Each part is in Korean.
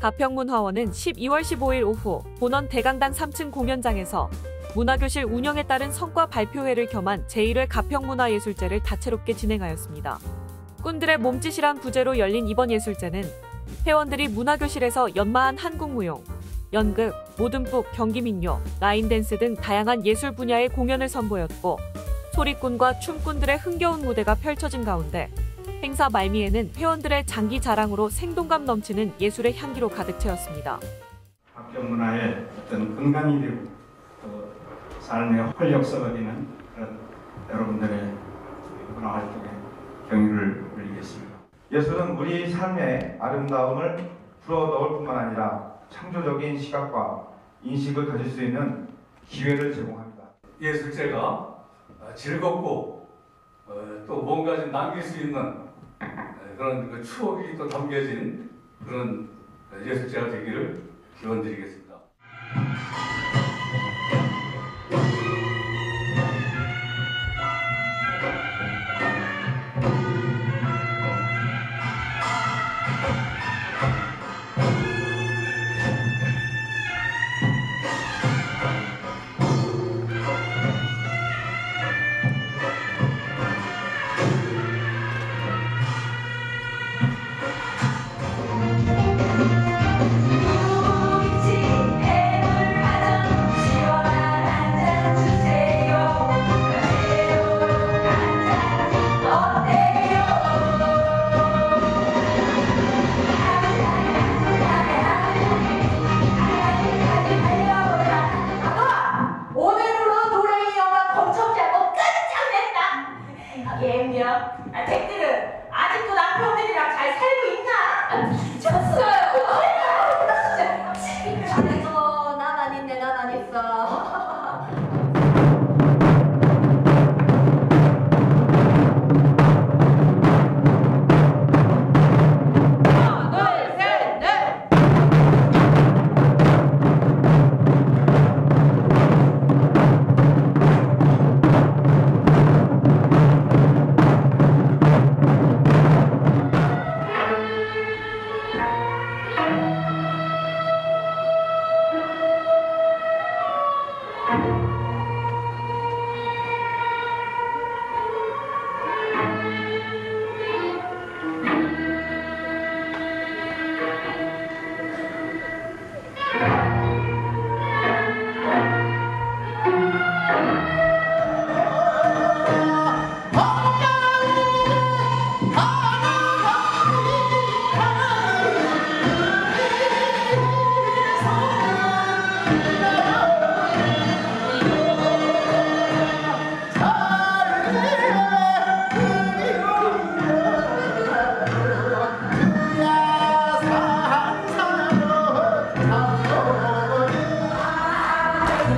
가평문 화원은 12월 15일 오후 본원 대강당 3층 공연장에서 문화교실 운영에 따른 성과 발표회를 겸한 제1회 가평문화예술제를 다채롭게 진행하였습니다. 꾼들의 몸짓이란 부제로 열린 이번 예술제는 회원들이 문화교실에서 연마한 한국무용, 연극, 모든북, 경기민요, 라인댄스 등 다양한 예술 분야의 공연을 선보였고 소리꾼과 춤꾼들의 흥겨운 무대가 펼쳐진 가운데 행사 말미에는 회원들의 장기 자랑으로 생동감 넘치는 예술의 향기로 가득 채웠습니다. 학교 문화의 어떤 근간이 되고 또 삶의 활력소가 되는 그런 여러분들의 문화 활동에 경의를 올리겠습니다. 예술은 우리 삶의 아름다움을 풀어넣을 뿐만 아니라 창조적인 시각과 인식을 가질 수 있는 기회를 제공합니다. 예술제가 어, 즐겁고 어, 또 뭔가 좀 남길 수 있는 어, 그런 그 추억이 또 담겨진 그런 예술제가 되기를 기원드리겠습니다.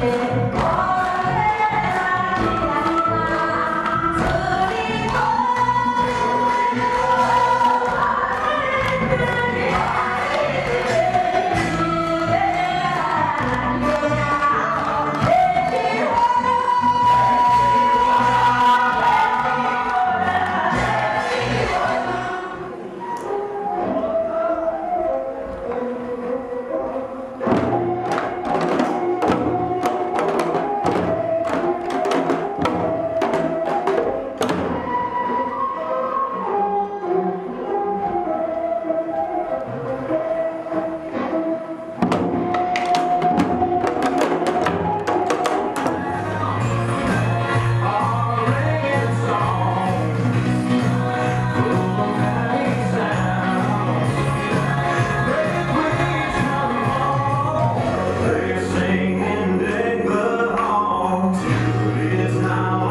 Oh. is now.